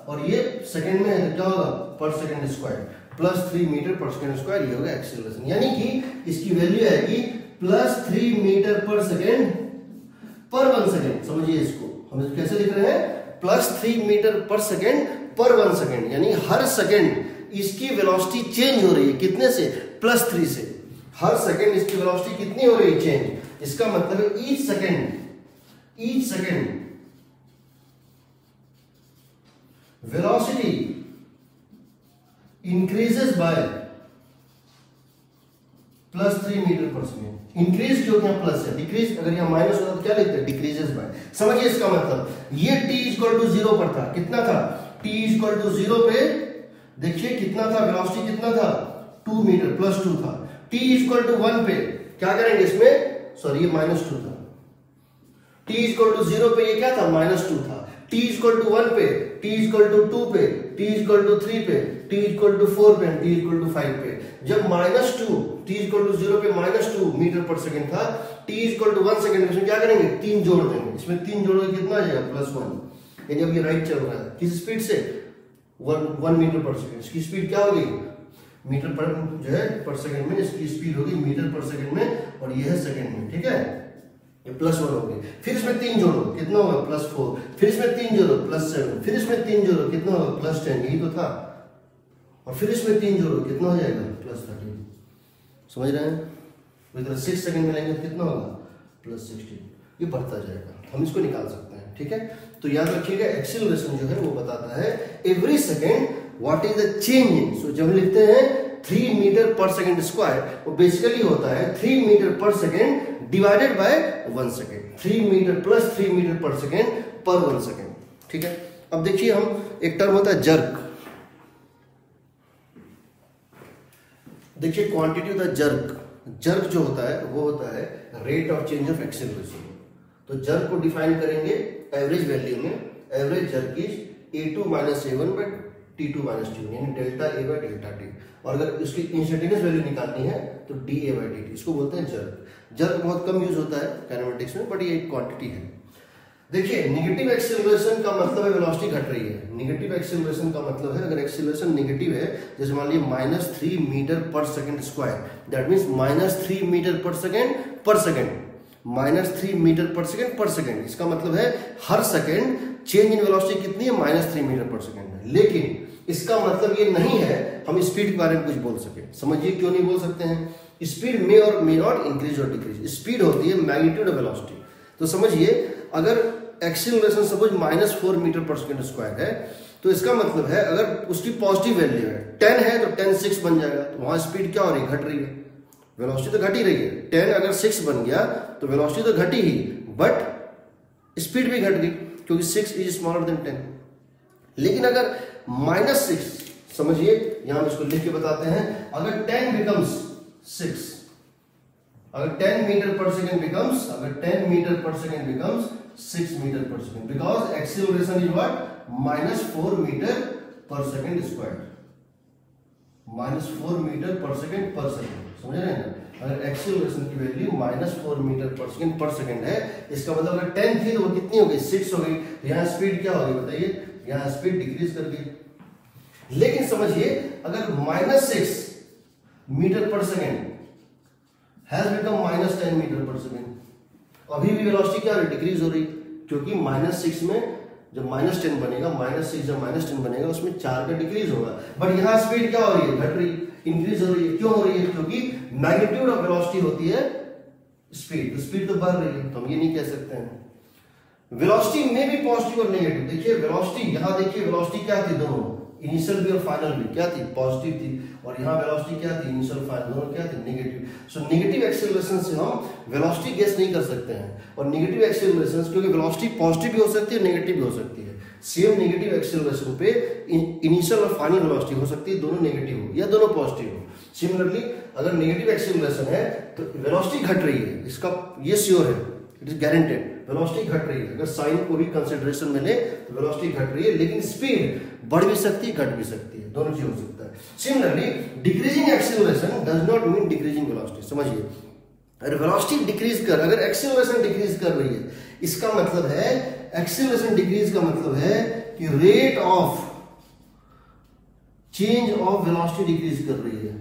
और ये सेकेंड में है, क्या होगा? Per second square plus three metre per second square ये होगा एक्सीलरेशन यानी कि इसकी वैल्यू आएगी plus three metre per second per one second, समझिए इसको। हम इसको कैसे लिख रहे हैं? Plus three metre per second per one second, यानी हर सेकेंड इसकी वेलोसिटी चेंज हो रही है। कितने से? प्लस थ्री से। हर सेकेंड इसकी वेलोसिटी कितनी हो रही है? चेंज। इसका मतलब है each second each second. Velocity increases by plus three metre per second increase जो यहाँ प्लस है डिक्रीज अगर यहाँ माइनस होता तो क्या लिखते हैं? डिक्रीजेस बाय समझिए इसका मतलब। ये t इक्वल टू ज़ीरो पर था। कितना था? T इक्वल टू ज़ीरो पे देखिए कितना था? वेलोसिटी कितना था? टू मीटर प्लस टू था। T इक्वल टू वन पे क्या करेंगे इसमें? सॉरी ये माइनस टू था। T इक्वल टू ज़ीरो पे ये क्या था? माइनस टू था। T इक्वल टू वन पे, t इक्वल टू टू पे t इक्वल टू थ्री पे, t इक्वल टू फोर पे, t इक्वल टू फाइव पे। जब minus two t equal to zero पे minus two metre per second था, t equal to one second इसमें क्या करेंगे? तीन जोड़ देंगे। इसमें तीन जोड़ोगे कितना आ जाएगा? प्लस वन यानी अब ये राइट चल रहा है। किस स्पीड से? One one metre per second इसकी स्पीड क्या होगी? मीटर पर जो है पर सेकेंड में इसकी स्पीड होगी मीटर पर सेकेंड में, और यह है सेकेंड में। ठीक है? ये प्लस वन हो गए फिर इसमें तीन जोड़ो, कितना होगा प्लस फोर फिर इसमें तीन जोड़ो प्लस सेवन फिर इसमें तीन जोड़ो, कितना होगा प्लस टेन यही तो था। और फिर इसमें तीन जोड़ो, कितना हो जाएगा? प्लस थर्टीन समझ रहे हैं? इधर सिक्स सेकेंड में लेंगे तो कितना होगा? प्लस सिक्सटीन ये बढ़ता जाएगा। हम इसको निकाल सकते हैं, ठीक है? तो याद रखिएगा एक्सिलरेशन जो है वो बताता है every second what is the change in so जब लिखते हैं three metre per second square वो बेसिकली होता है three metre per second divided by one second three metre plus three metre per second per one second ठीक है? अब देखिए हम एक टर्म होता है जर्क देखिए क्वांटिटी होता है जर्क जर्क जो होता है, वो होता है rate of change of acceleration तो जर्क को डिफाइन करेंगे एवरेज वैल्यू में. Average jerk is a two minus a one by t two minus t यानी delta a by delta t और अगर इसकी इंस्टेंटेनियस वैल्यू निकालनी है तो d a by d t इसको बोलते हैं जर्क जर्क बहुत कम यूज़ होता है काइनेमेटिक्स में बट ये एक क्वांटिटी है। देखिए नेगेटिव एक्सेलरेशन का मतलब है वेलोसिटी घट रही है। नेगेटिव एक्सेलरेशन का मतलब है अगर एक्सेलरेशन नेगेटिव है, जैसे मान लीजिए minus three metre per second square that means minus three metre per second per second minus three metre per second per second इसका मतलब है हर सेकेंड चेंज इन वेलोसिटी कितनी है? Minus three metre per second लेकिन इसका मतलब ये नहीं है, हम स्पीड के बारे में कुछ बोल सके। समझिए क्यों नहीं बोल सकते हैं? स्पीड मे और मे नॉट इंक्रीज और डिक्रीज स्पीड होती है मैग्नीट्यूड ऑफ़ वेलोसिटी तो समझिए, अगर acceleration suppose minus four metre per second square है तो इसका मतलब है अगर उसकी पॉजिटिव वैल्यू है टेन है तो टेन सिक्स बन जाएगा। तो वहाँ स्पीड क्या हो रही है? घट रही है। वेलोसिटी तो घट ही रही है। टेन अगर सिक्स बन गया तो वेलोसिटी तो घटी ही बट स्पीड भी घट गई, क्योंकि six is smaller than ten लेकिन अगर माइनस सिक्स, समझिए, यहाँ इसको लिख के बताते हैं, अगर टेन बिकम्स सिक्स अगर ten metre per second becomes अगर ten metre per second becomes six metre per second because acceleration is what minus four metre per second square minus four metre per second per second समझ रहे हैं ना? अगर acceleration की value minus four metre per second per second है, इसका मतलब अगर टेन थी तो कितनी हो गई? सिक्स हो गई। तो यहाँ स्पीड क्या होगी बताइए। यहाँ स्पीड डिक्रीज कर गई लेकिन समझिए, अगर minus six metre per second has become minus ten metre per second अभी भी वेलोसिटी क्या हो रही? डिक्रीज हो रही। क्योंकि माइनस सिक्स में जब माइनस टेन बनेगा माइनस सिक्स जब माइनस टेन बनेगा, उसमें चार का डिक्रीज होगा। बट यहाँ स्पीड क्या हो रही है? घट रही। इंक्रीज हो रही है। क्यों हो रही है? क्योंकि मैग्नीट्यूड ऑफ़ वेलोसिटी होती है स्पीड तो स्पीड तो बढ़ रही है। तो हम ये नहीं कह सकते हैं। वेलोसिटी में भी पॉजिटिव और नेगेटिव देखिए वेलोसिटी यहाँ देखिए वेलोसिटी क्या थी दोनों? इनिशियल भी और फाइनल भी। क्या थी? पॉजिटिव थी। और यहाँ वेलोसिटी क्या थी? इनिशियल फाइनल दोनों क्या थी? नेगेटिव सो नेगेटिव एक्सेलरेशन से हम वेलोसिटी गेस नहीं कर सकते हैं। और नेगेटिव एक्सेलरेशन क्योंकि वेलोसिटी पॉजिटिव भी हो सकती है नेगेटिव भी हो सकती है। सेम नेगेटिव एक्सेलरेशन पे इनिशियल और फाइनल वेलोसिटी हो सकती है, दोनों नेगेटिव हो या दोनों पॉजिटिव हो। सिमिलरली अगर नेगेटिव एक्सेलरेशन है तो वेलोसिटी घट रही है। इसका ये श्योर है। इट इज़ गारंटेड वेलोसिटी घट रही है। अगर साइन को भी कंसिडरेशन में ले तो वेलोसिटी घट रही है, लेकिन स्पीड बढ़ भी सकती है, घट भी सकती है। दोनों चीज़ हो सकता है। Similarly decreasing acceleration does not mean decreasing velocity समझिए। अगर वेलोसिटी डिक्रीज कर, अगर एक्सीलरेशन डिक्रीज कर रही है, इसका मतलब है एक्सीलरेशन डिक्रीज का मतलब है कि rate of change of velocity decrease कर रही है।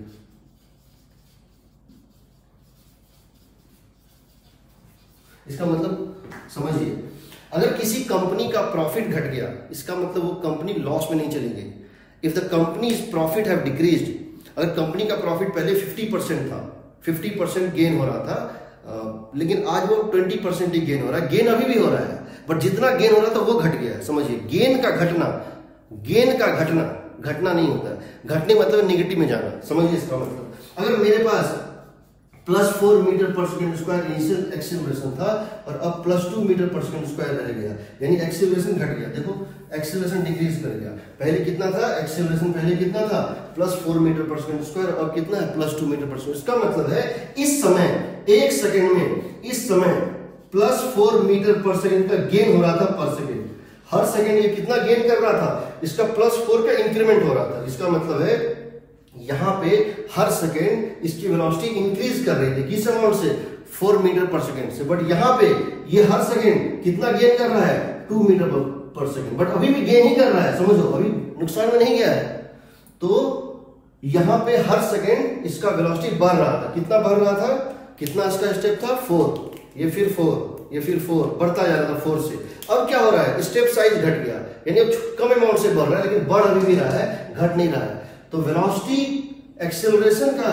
इसका मतलब समझिए, अगर किसी कंपनी का प्रॉफिट घट गया, इसका मतलब वो कंपनी लॉस में नहीं चली गई if the company profit have decrease अगर कंपनी का प्रॉफिट पहले 50 परसेंट था 50 परसेंट गेन हो रहा था लेकिन आज वो 20 परसेंट ही गेन हो रहा है। गेन अभी भी हो रहा है बट जितना गेन हो रहा था वो घट गया है, समझिए। गेन का घटना गेन का घटना घटना नहीं होता। घटने मतलब नेगेटिव में जाना, समझिए इसका मतलब। अगर मेरे पास plus four metre per second square initial acceleration था और अब plus two metre per second square रह गया। यानी एक्सिलरेशन घट गया। देखो एक्सिलरेशन डिक्रीज कर गया। पहले कितना था? एक्सिलरेशन पहले कितना था? Plus four metre per second square अब कितना है? Plus two metre per second इसका मतलब है, इस समय, एक सेकेंड में, इस समय plus four metre per second का गेन हो रहा था पर सेकेंड हर सेकेंड ये कितना गेन कर रहा था? इसका प्लस फोर का इंक्रीमेंट हो रहा था। इसका मतलब है यहाँ पे हर सेकेंड इसकी वेलोसिटी इंक्रीज कर रही थी किस अमाउंट से? फोर मीटर पर सेकेंड से। बट यहाँ पे ये हर सेकेंड कितना गेन कर रहा है? Two metre per second but अभी भी गेन ही कर रहा है, समझो। अभी नुकसान में नहीं गया है। तो यहाँ पे हर सेकेंड इसका वेलोसिटी बढ़ रहा था। कितना बढ़ रहा था? कितना इसका स्टेप था? फोर ये फिर फोर ये फिर फोर बढ़ता जा रहा था फोर से। अब क्या हो रहा है? स्टेप साइज़ घट गया। यानी अब कम अमाउंट से बढ़ रहा है, लेकिन बढ़ अभी भी रहा है, घट नहीं रहा है। तो वेलोसिटी एक्सेलरेशन का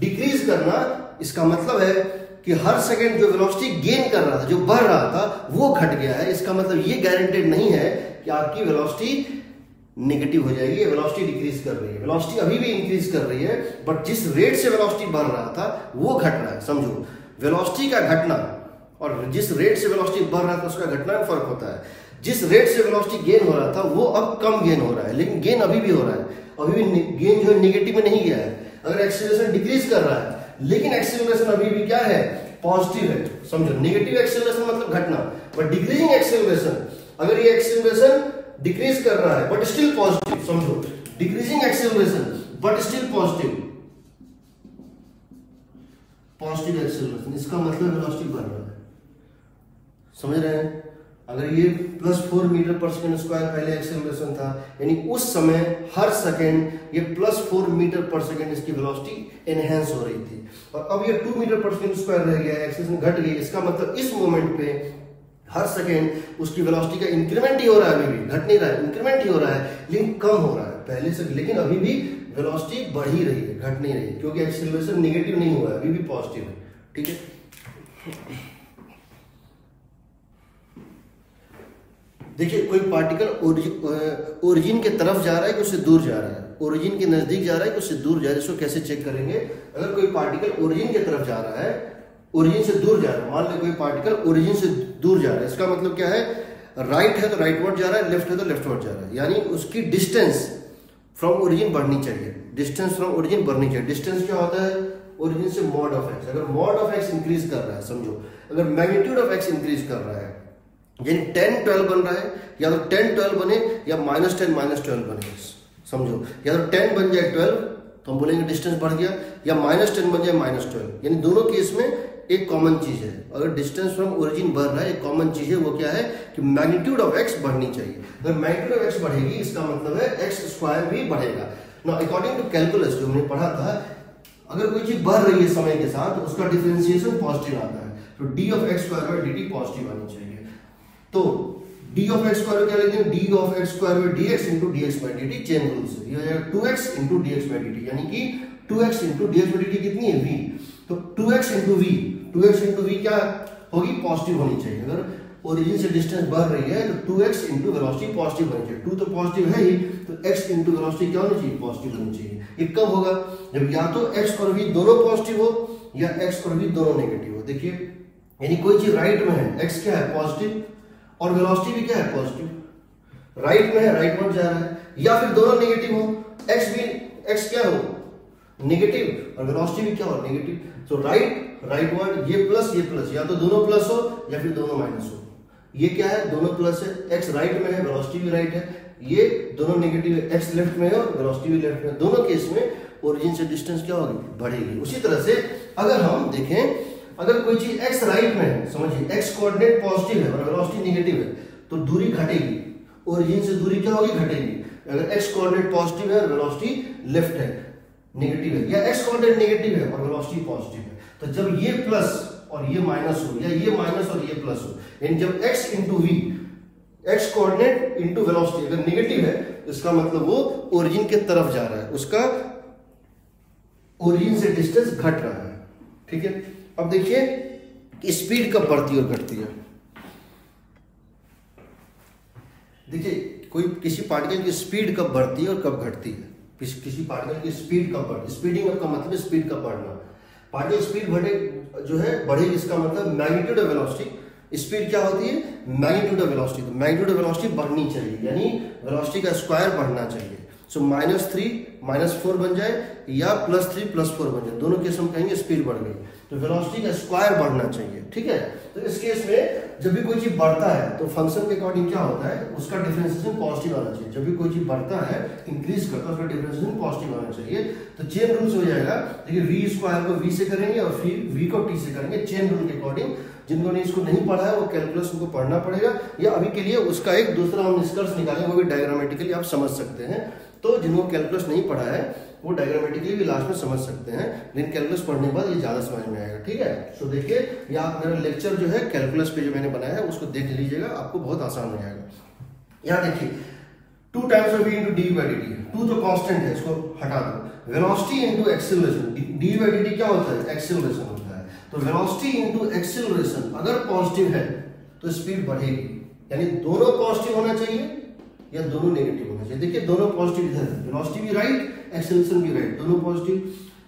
डिक्रीज करना, इसका मतलब है कि हर सेकंड जो वेलोसिटी गेन कर रहा था, जो बढ़ रहा था, वो घट गया है। इसका मतलब ये गारंटेड नहीं है कि आपकी वेलोसिटी नेगेटिव हो जाएगी वेलोसिटी डिक्रीज कर रही है। वेलोसिटी अभी भी इंक्रीज कर रही है बट जिस रेट से वेलोसिटी बढ़ रहा था, वो घट रहा है। समझो वेलोसिटी का घटना और जिस रेट से वेलोसिटी बढ़ रहा था, उसका घटना में फ़र्क होता है। जिस रेट से वेलोसिटी गेन हो रहा था, वो अब कम गेन हो रहा है, लेकिन गेन अभी भी हो रहा है। अभी भी गेन जो है निगेटिव में नहीं गया है। अगर एक्सीलरेशन डिक्रीज कर रहा है, लेकिन एक्सीलरेशन अभी भी क्या है? पॉजिटिव है। समझो नेगेटिव एक्सीलरेशन मतलब घटना बट डिक्रीजिंग एक्सीलरेशन अगर ये एक्सीलरेशन डिक्रीज कर रहा है बट स्टिल पॉजिटिव समझो decreasing acceleration but still positive positive acceleration इसका मतलब वेलोसिटी बढ़ रहा है। समझ रहे हैं? अगर ये plus four metre per second square पहले एक्सेलरेशन था, यानी उस समय हर सेकेंड ये plus four metre per second इसकी वेलोसिटी एनहेंस हो रही थी। और अब ये two metre per second square रह गया एक्सेलरेशन घट गई, इसका मतलब इस मोमेंट पे हर सेकेंड उसकी वेलोसिटी का इंक्रीमेंट ही हो रहा है अभी भी, घट नहीं रहा है इंक्रीमेंट ही हो रहा है, लेकिन कम हो रहा है, पहले से लेकिन अभी भी वेलोसिटी बढ़ ही रही है, घट नहीं रही क्योंकि एक्सेलरेशन निगेटिव नहीं हुआ है, अभी भी पॉजिटिव है, ठीक है? देखिए, कोई पार्टिकल ओरिजिन के तरफ़ जा रहा है कि उससे दूर जा रहा है? ओरिजिन के नज़दीक जा रहा है कि उससे दूर जा रहा है? इसको कैसे चेक करेंगे? अगर कोई पार्टिकल ओरिजिन के तरफ़ जा रहा है ओरिजिन से दूर जा रहा है, मान लो कोई पार्टिकल ओरिजिन से दूर जा रहा है, इसका मतलब क्या है? राइट है तो राइट वर्ड जा रहा है लेफ़्ट है तो लेफ़्ट वर्ड जा रहा है। यानी उसकी डिस्टेंस फ्रॉम ओरिजिन बढ़नी चाहिए। डिस्टेंस फ्रॉम ओरिजिन बढ़नी चाहिए। डिस्टेंस क्या होता है? ओरिजिन से मॉड ऑफ़ एक्स अगर मॉड ऑफ़ एक्स इंक्रीज कर रहा है, समझो। अगर मैग्नीट्यूड ऑफ़ एक्स इंक्रीज कर रहा है यानी टेन ट्वेल्व बन रहा है, या तो टेन ट्वेल्व बने, या माइनस टेन, माइनस ट्वेल्व बने समझो? या तो टेन बन जाए ट्वेल्व तो हम बोलेंगे डिस्टेंस बढ़ गया, या माइनस टेन बन जाए माइनस ट्वेल्व। यानी दोनों केस में एक कॉमन चीज़ है। अगर डिस्टेंस फ्रॉम ओरिजिन बढ़ रहा है, एक कॉमन चीज़ है, वो क्या है? कि मैग्नीट्यूड ऑफ़ एक्स बढ़नी चाहिए। अगर मैग्नीट्यूड ऑफ़ एक्स बढ़ेगी, इसका मतलब है एक्स स्क्वायर भी बढ़ेगा। ना अकॉर्डिंग टू कैलकुलस जो हमने पढ़ा था, अगर कोई चीज़ बढ़ रही है समय के साथ तो उसका डिफ्रेंसिएशन पॉजिटिव आता है। तो d of x square by d positive आनी चाहिए। तो डी ऑफ़ एक्स स्क्वायर क्या लिखते हैं d of x square by dx into dx by dt chain rule से। ये हो जाएगा 2x into dx bye dt, यानी कि 2x into dx bye dt कितनी है? v तो 2x into v 2x into v क्या होगी? पॉजिटिव होनी चाहिए। अगर ओरिजिन से डिस्टेंस बढ़ रही है तो 2x इनटू वेलोसिटी पॉजिटिव होनी चाहिए। 2 तो पॉजिटिव है ही तो x इनटू वेलोसिटी क्या होनी चाहिए? पॉजिटिव होनी चाहिए। ये कब होगा? जब या तो x और v दोनों पॉजिटिव हो, या x और v दोनों नेगेटिव हो। देखिए, यानी कोई चीज़ राइट में है, x क्या है? पॉजिटिव और वेलोसिटी भी क्या है? पॉजिटिव राइट में है राइट वर्ड जा रहा है। या फिर दोनों नेगेटिव हो। एक्स भी एक्स क्या हो? नेगेटिव और वेलोसिटी भी क्या हो? Negative so right rightward ये प्लस ये प्लस या तो दोनों प्लस हो, या फिर दोनों माइनस हो। ये क्या है? दोनों प्लस है। एक्स राइट में है वेलोसिटी भी राइट है। ये दोनों नेगेटिव है। एक्स लेफ़्ट में है और वेलोसिटी भी लेफ़्ट में दोनों केस में ओरिजिन से डिस्टेंस क्या होगी? बढ़ेगी। उसी तरह से अगर हम देखें अगर कोई चीज़ एक्स राइट में है, समझिए एक्स कोऑर्डिनेट पॉजिटिव है और वेलोसिटी नेगेटिव है तो दूरी घटेगी ओरिजिन से दूरी क्या होगी? घटेगी। अगर एक्स कोऑर्डिनेट पॉजिटिव है और वेलोसिटी लेफ़्ट है नेगेटिव है, या एक्स कोऑर्डिनेट नेगेटिव है और वेलोसिटी पॉजिटिव है तो जब ये प्लस और ये माइनस हो, या ये माइनस और ये प्लस हो, यानी जब x into v x coordinate into velocity अगर नेगेटिव है इसका मतलब वो ओरिजिन के तरफ़ जा रहा है, उसका ओरिजिन से डिस्टेंस घट रहा है, ठीक है? अब देखिए स्पीड कब बढ़ती और घटती है? देखिए, कोई किसी पार्टिकल की स्पीड कब बढ़ती है और कब घटती है? किसी किसी पार्टिकल की स्पीड कब बढ़ती स्पीडिंग का मतलब स्पीड कब बढ़ना। पार्टिकल स्पीड बढ़े, जो है बढ़ेगी इसका मतलब? मैग्नीट्यूड ऑफ़ वेलोसिटी स्पीड क्या होती है? मैग्नीट्यूड ऑफ़ वेलोसिटी तो मैग्नीट्यूड ऑफ़ वेलोसिटी बढ़नी चाहिए, यानी वेलोसिटी का स्क्वायर बढ़ना चाहिए। So minus three minus four बन जाए, या प्लस थ्री प्लस फोर बन जाए। दोनों केस हम कहेंगे स्पीड बढ़ गई। तो वेलोसिटी का स्क्वायर बढ़ना चाहिए, ठीक है? तो इस केस में जब भी कोई चीज़ बढ़ता है तो फ़ंक्शन के अकॉर्डिंग क्या होता है? उसका डिफरेंशिएशन पॉजिटिव आना चाहिए। जब भी कोई चीज़ बढ़ता है इंक्रीज करता है, उसका डिफरेंशिएशन पॉजिटिव आना चाहिए। तो चेन रूल हो जाएगा, देखिए वी स्क्वायर को वी से करेंगे और फिर वी को टी से करेंगे चेन रूल के अकॉर्डिंग जिनको ने इसको नहीं पढ़ा है, वो कैलकुलस उनको पढ़ना पड़ेगा। या अभी के लिए उसका एक दूसरा हम निष्कर्ष निकालेंगे वो भी डायग्रामेटिकली आप समझ सकते हैं। तो जिनको कैलकुलस नहीं पढ़ा है, वो डायग्रामेटिकली भी लास्ट में समझ सकते हैं, लेकिन कैलकुलस पढ़ने के बाद ये ज़्यादा समझ में आएगा, ठीक है? तो देखिए ये मेरा लेक्चर जो है कैलकुलस पे जो मैंने बनाया है, उसको देख लीजिएगा, आपको बहुत आसान हो जाएगा। यहाँ देखिए two times of into d by d two तो कांस्टेंट है, इसको हटा दो। Velocity into acceleration d by d क्या होता है? एक्सिलरेशन होता है। तो वेलोसिटी इंटू एक्सिलरेशन अगर पॉजिटिव है तो स्पीड बढ़ेगी। यानी दोनों पॉजिटिव होना चाहिए या दोनों नेगेटिव होना चाहिए। देखिए, दोनों पॉजिटिव इधर है। वेलोसिटी भी राइट एक्सेलरेशन भी राइट दोनों पॉजिटिव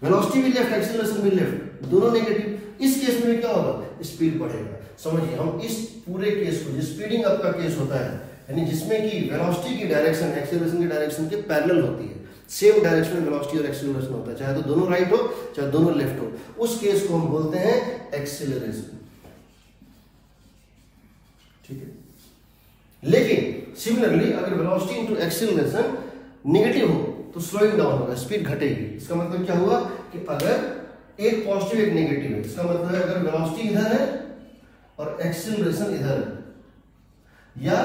वेलोसिटी भी लेफ़्ट एक्सेलरेशन भी लेफ़्ट दोनों नेगेटिव इस केस में क्या होगा? स्पीड बढ़ेगा। समझिए, हम इस पूरे केस को स्पीडिंग अप का केस होता है, यानी जिसमें कि वेलोसिटी की डायरेक्शन एक्सेलरेशन की डायरेक्शन के पैरेलल होती है सेम डायरेक्शन में वेलोसिटी और एक्सेलरेशन होता है। चाहे तो दोनों राइट हो, चाहे दोनों लेफ़्ट हो। उस केस को हम बोलते हैं एक्सेलरेशन ठीक है? लेकिन सिमिलरली अगर वेलोसिटी इनटू एक्सीलरेशन नेगेटिव हो तो स्लोइंग डाउन होगा स्पीड घटेगी। इसका मतलब क्या हुआ कि अगर एक पॉजिटिव एक नेगेटिव है, इसका मतलब है अगर वेलोसिटी इधर है और एक्सिलरेशन इधर है, या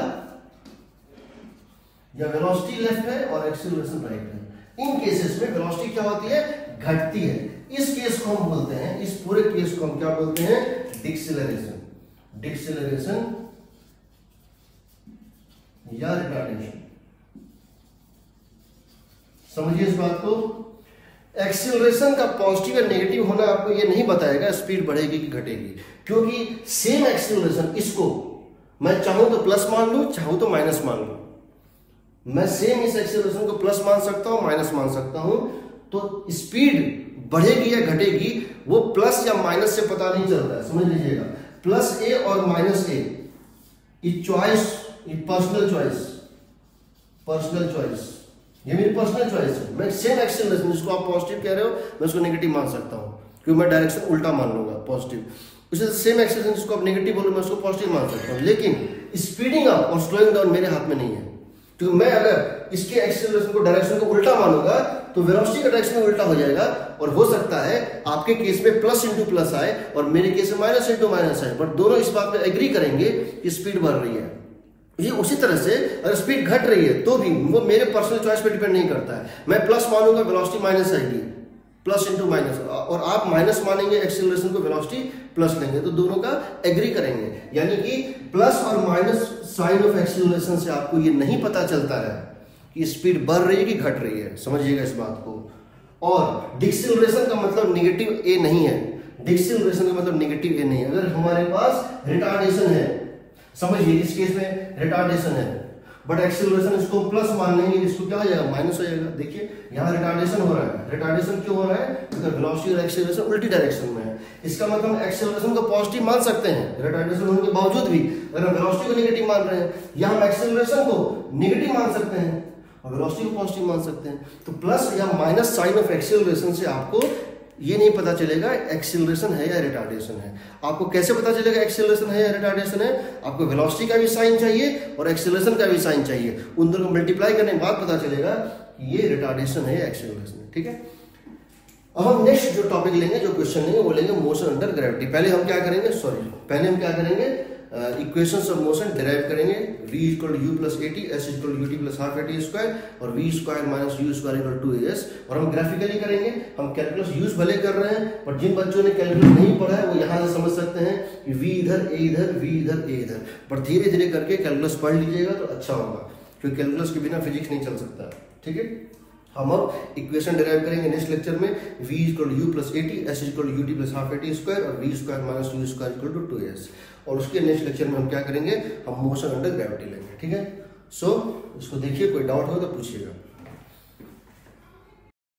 या वेलोसिटी लेफ़्ट है और एक्सिलरेशन राइट है। इन केसेस में वेलोसिटी क्या होती है? घटती है। इस केस को हम बोलते हैं, इस पूरे केस को हम क्या बोलते हैं? डिक्सिलरेशन डिक्सिलरेशन या रिटार्डेशन समझिए इस बात को। एक्सिलरेशन का पॉजिटिव या नेगेटिव होना आपको ये नहीं बताएगा स्पीड बढ़ेगी कि घटेगी। क्योंकि सेम एक्सिलरेशन इसको मैं चाहूँ तो प्लस मान लू, चाहूँ तो माइनस मान लू। मैं सेम इस एक्सिलरेशन को प्लस मान सकता हूँ माइनस मान सकता हूँ तो स्पीड बढ़ेगी या घटेगी, वो प्लस या माइनस से पता नहीं चलता है, समझ लीजिएगा। प्लस ए और minus a choice personal choice personal choice ये मेरी पर्सनल चॉइस है। मैं सेम एक्सेलरेशन जिसको आप पॉजिटिव कह रहे हो, मैं उसको नेगेटिव मान सकता हूँ। क्योंकि मैं डायरेक्शन उल्टा मान लूँगा पॉजिटिव उसे सेम एक्सेलरेशन जिसको आप नेगेटिव बोलो, मैं उसको पॉजिटिव मान सकता हूँ। लेकिन स्पीडिंग अप और स्लोइंग डाउन मेरे हाथ में नहीं है। क्योंकि मैं अगर इसके एक्सेलरेशन को डायरेक्शन को उल्टा मानूँगा तो वेलोसिटी का डायरेक्शन उल्टा हो जाएगा और हो सकता है आपके केस में प्लस इंटू प्लस आए और मेरे केस में माइनस इंटू माइनस आए। बट दोनों इस बात पे एग्री करेंगे कि स्पीड बढ़ रही है। ये उसी तरह से अगर स्पीड घट रही है तो भी वो मेरे पर्सनल चॉइस पे डिपेंड नहीं करता है। मैं प्लस मानूँगा वेलोसिटी माइनस आएगी। प्लस इंटू माइनस और आप माइनस मानेंगे एक्सेलरेशन को वेलोसिटी प्लस लेंगे। तो दोनों का एग्री करेंगे। यानी कि प्लस और माइनस साइन ऑफ़ एक्सेलरेशन से आपको ये नहीं पता चलता है कि स्पीड बढ़ रही है कि घट रही है। समझिएगा इस बात को। और डिक्सिलरेशन का मतलब निगेटिव ए नहीं है। डिक्सिलरेशन का मतलब निगेटिव ए नहीं है। अगर हमारे पास रिटार्डेशन है समझिए, इस केस में रिटार्डेशन है। बट एक्सिलरेशन इसको प्लस मान लेंगे इसको क्या हो जाएगा? माइनस हो जाएगा। देखिए, यहाँ रिटार्डेशन हो रहा है। रिटार्डेशन क्यों हो रहा है? क्योंकि वेलोसिटी और एक्सिलरेशन उल्टी डायरेक्शन में है। इसका मतलब हम एक्सिलरेशन को पॉजिटिव मान सकते हैं। रिटार्डेशन होने के बावजूद भी, अगर हम वेलोसिटी को नेगेटिव मान रहे हैं, या हम एक्सिलरेशन को नेगेटिव मान सकते हैं। और वेलोसिटी को पॉजिटिव मान सकते हैं। तो प्लस या माइनस साइन ऑफ़ एक्सिलरेशन से आपको ये नहीं पता चलेगा एक्सिलरेशन है या रिटार्डेशन है। आपको कैसे पता चलेगा एक्सिलरेशन है या रिटार्डेशन है? आपको वेलोसिटी का भी साइन चाहिए और एक्सिलरेशन का भी साइन चाहिए। उन दोनों को मल्टीप्लाई करने के बाद पता चलेगा कि ये रिटार्डेशन है या एक्सिलरेशन है। ठीक है? अब हम नेक्स्ट जो टॉपिक लेंगे, जो क्वेश्चन लेंगे, वो लेंगे मोशन अंडर ग्रेविटी पहले हम क्या करेंगे? सॉरी पहले हम क्या करेंगे? इक्वेशंस ऑफ़ मोशन डिराइव करेंगे। V equal u plus a t s equal u t plus half a t square और v square minus u square equal two s और हम ग्राफिकली करेंगे। हम कैलकुलस यूज़ भले कर रहे हैं पर जिन बच्चों ने कैलकुलस नहीं पढ़ा है, वो यहाँ से समझ सकते हैं कि v इधर ए इधर, v इधर ए इधर। पर धीरे धीरे करके कैलकुलस पढ़ लीजिएगा तो अच्छा होगा, क्योंकि कैलकुलस के बिना फिजिक्स नहीं चल सकता। ठीक है? हम अब इक्वेशन डिराइव करेंगे नेक्स्ट लेक्चर में। V equal u plus a t s equal u t plus half a t square और v square minus u square equal to two s और उसके नेक्स्ट लेक्चर में हम क्या करेंगे? हम मोशन अंडर ग्रेविटी लेंगे ठीक है? सो so, इसको देखिए कोई डाउट हो तो पूछिएगा।